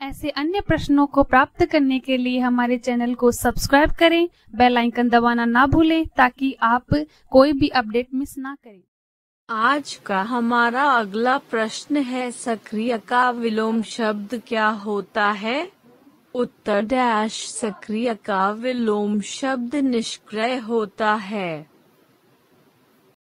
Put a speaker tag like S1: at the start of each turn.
S1: ऐसे अन्य प्रश्नों को प्राप्त करने के लिए हमारे चैनल को सब्सक्राइब करें, बेल आइकन दबाना ना भूलें, ताकि आप कोई भी अपडेट मिस ना करें।
S2: आज का हमारा अगला प्रश्न है, सक्रिय का विलोम शब्द क्या होता है? उत्तर डैश सक्रिय का विलोम शब्द निष्क्रिय होता है।